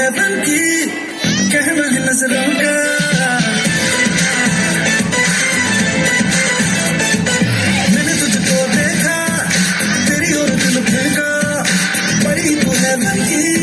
है दिल कहना है नज़रों का मैंने तुझको देखा, तेरी और दिल बड़ी तू है की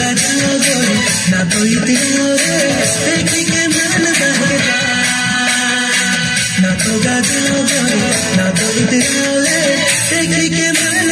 गजाओ गोरी ना तो इतराओ रे देखी के मन बहका ना तो गजाओ गोरी ना तो इतराओ रे देखी के मन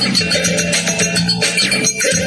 Thank you.